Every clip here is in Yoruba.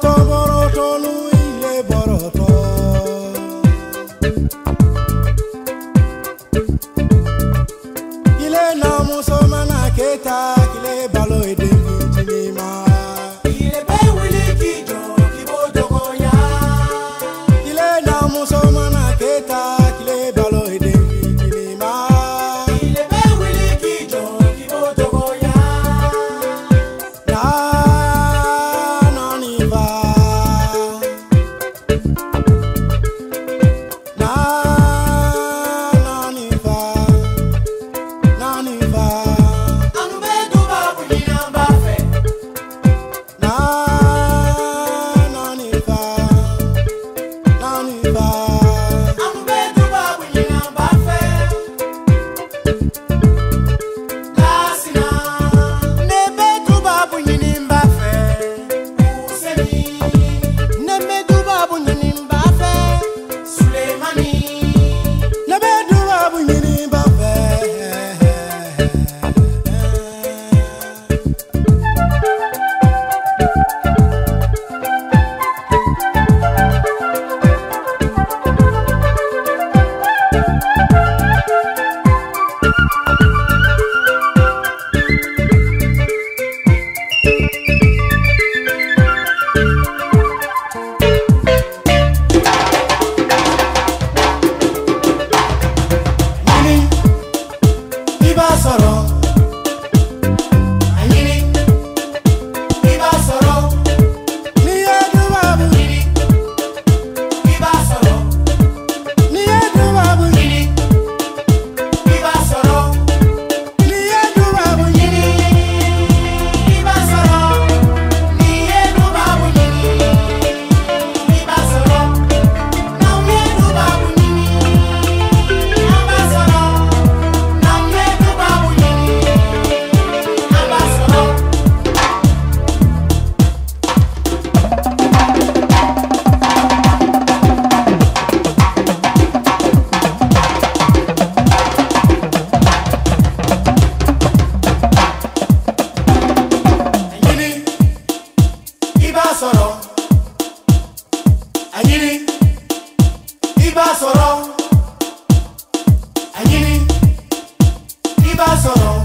todo you. ibà sọ̀rọ̀ ẹ̀yin ni ibà sọ̀rọ̀.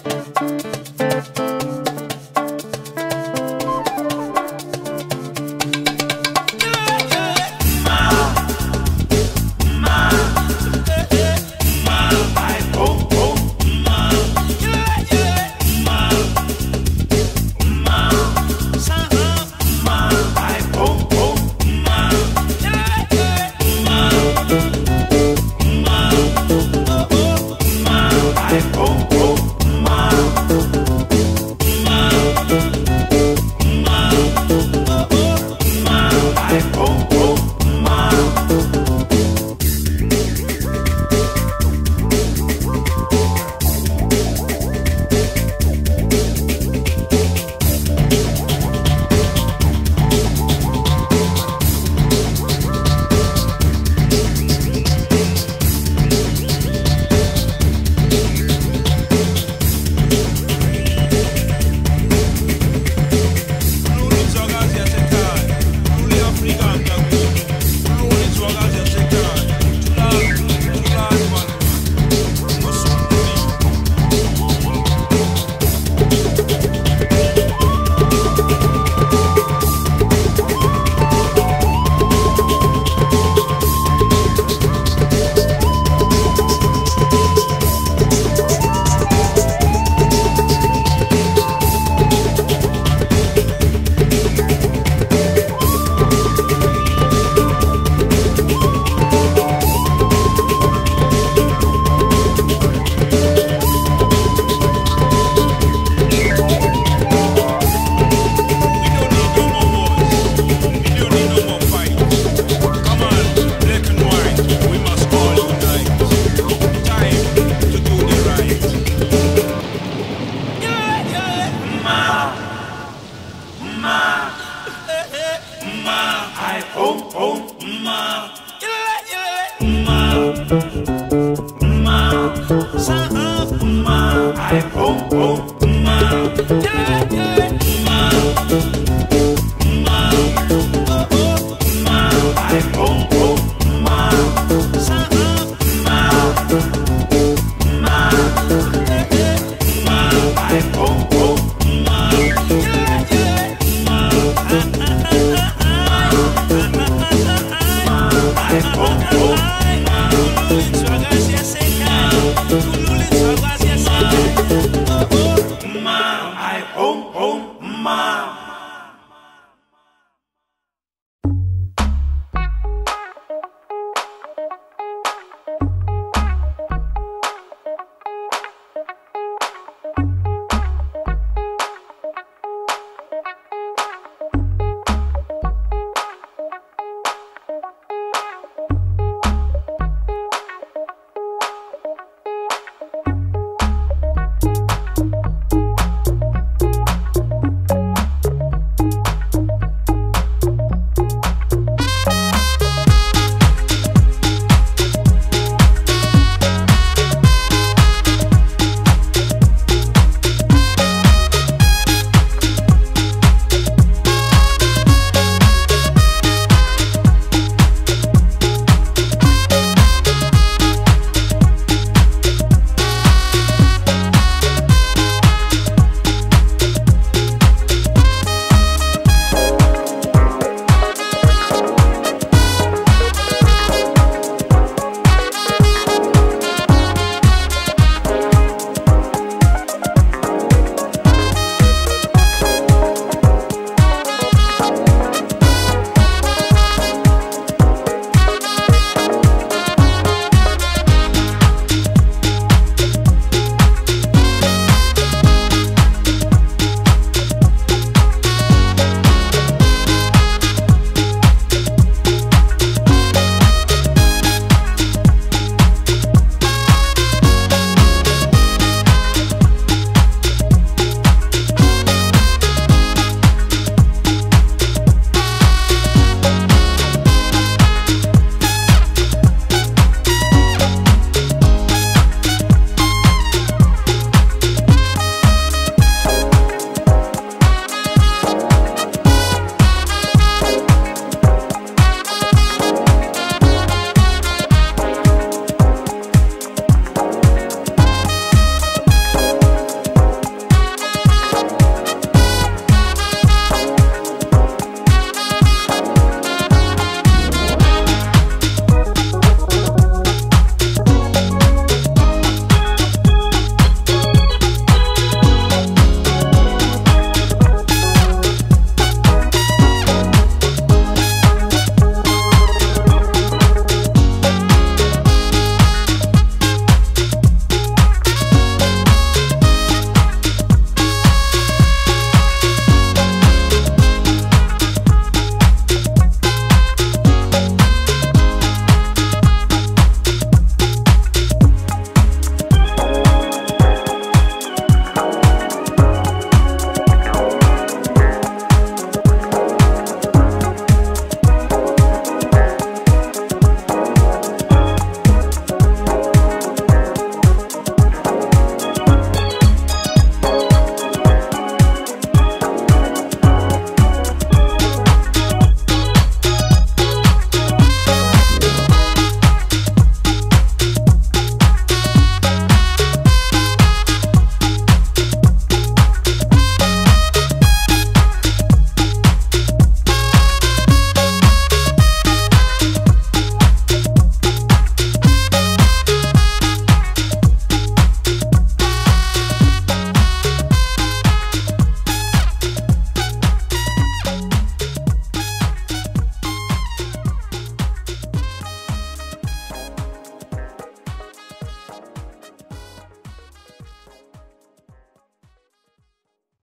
Thank you.